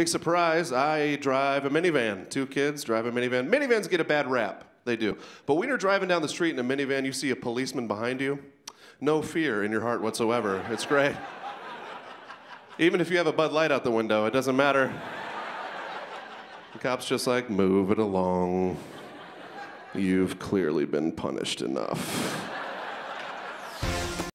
Big surprise, I drive a minivan. Two kids drive a minivan. Minivans get a bad rap. They do. But when you're driving down the street in a minivan, you see a policeman behind you. No fear in your heart whatsoever. It's great. Even if you have a Bud Light out the window, it doesn't matter. The cop's just like, move it along. You've clearly been punished enough.